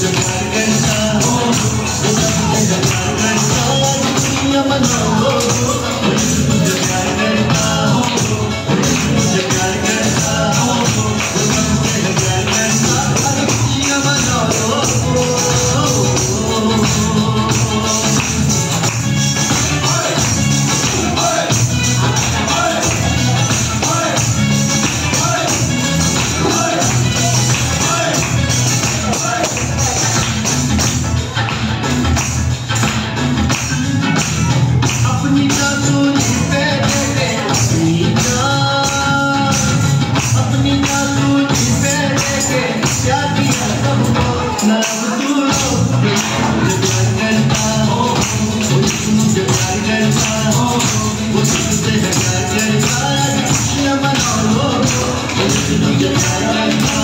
Just I'm